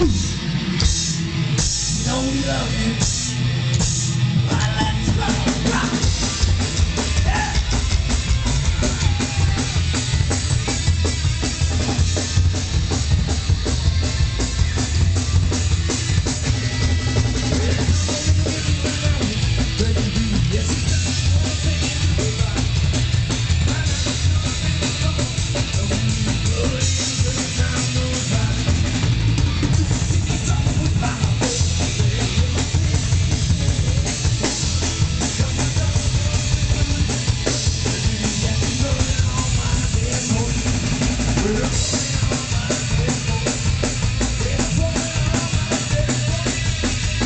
You know we love you.